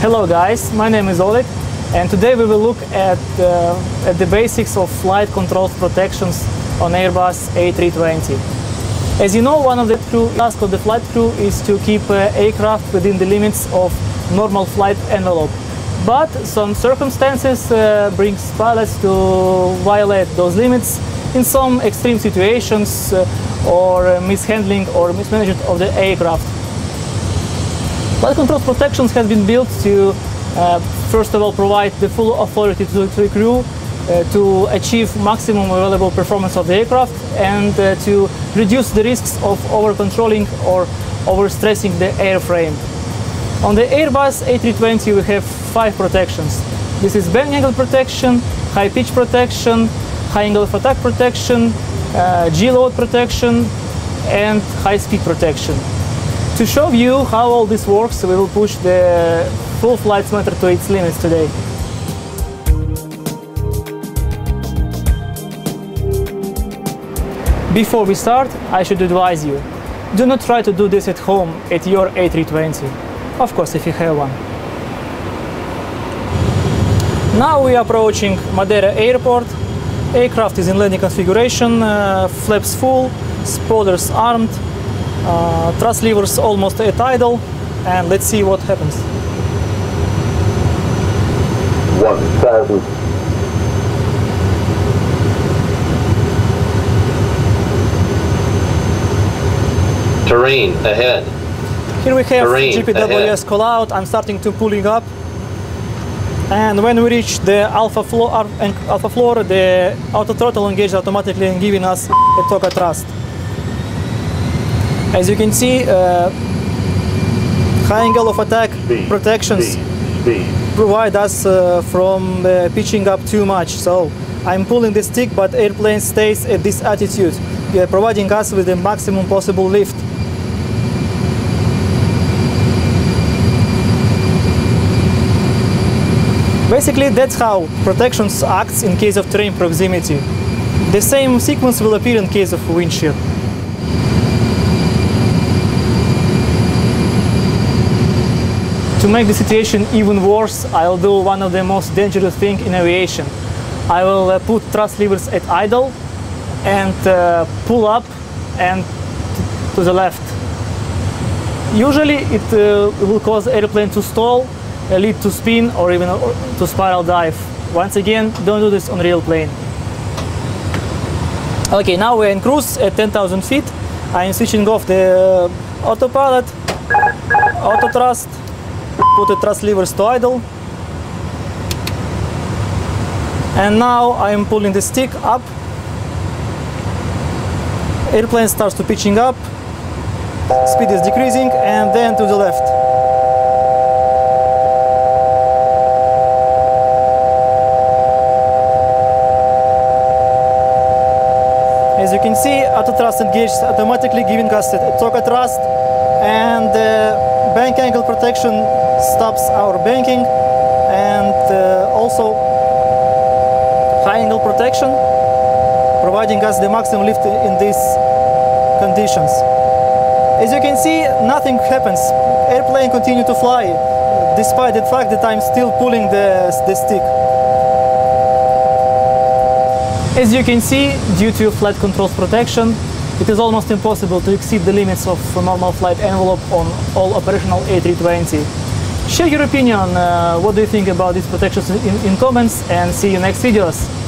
Hello guys, my name is Oleg and today we will look at, uh, at the basics of flight control protections on Airbus A320. As you know, one of the crew, task of the flight crew is to keep uh, aircraft within the limits of normal flight envelope. But some circumstances uh, pilots to violate those limits in some extreme situations uh, or mishandling or mismanagement of the aircraft. Flight control protections has been built to, uh, first of all, provide the full authority to, to the crew uh, to achieve maximum available performance of the aircraft and uh, to reduce the risks of over-controlling or overstressing the airframe. On the Airbus A320 we have five protections. This is bank angle protection, high pitch protection, high angle of attack protection, uh, G-load protection and high speed protection. To show you how all this works, we will push the full flight meter to its limits today. Before we start, I should advise you, do not try to do this at home at your A320. Of course, if you have one. Now we are approaching Madeira Airport. Aircraft is in landing configuration, uh, flaps full, spoilers armed, uh, thrust levers almost at idle, and let's see what happens. 1000. Terrain ahead. Here we have Terrain GPWS ahead. call out. I'm starting to pulling up. And when we reach the alpha floor, alpha floor, the auto throttle engages automatically and giving us a TOGA thrust. As you can see, uh, high angle of attack Speed. protections Speed. Speed. provide us uh, from uh, pitching up too much. So I'm pulling the stick, but airplane stays at this attitude, providing us with the maximum possible lift. Basically, that's how protections acts in case of terrain proximity. The same sequence will appear in case of wind To make the situation even worse, I'll do one of the most dangerous things in aviation. I will uh, put thrust levers at idle and uh, pull up and to the left. Usually it uh, will cause airplane to stall, uh, lead to spin or even uh, to spiral dive. Once again, don't do this on real plane. Okay, now we're in cruise at 10,000 feet. I'm switching off the autopilot, auto thrust, put the thrust levers to idle. And now I'm pulling the stick up. Airplane starts to pitching up. Speed is decreasing and then to the left. As you can see, auto thrust engages automatically, giving us a TOGA thrust, and the bank angle protection stops our banking, and uh, also high angle protection, providing us the maximum lift in these conditions. As you can see, nothing happens. Airplane continue to fly, despite the fact that I'm still pulling the, the stick. As you can see, due to flight controls protection, it is almost impossible to exceed the limits of normal flight envelope on all operational A320. Share your opinion, uh, what do you think about these protections in, in comments and see you next videos.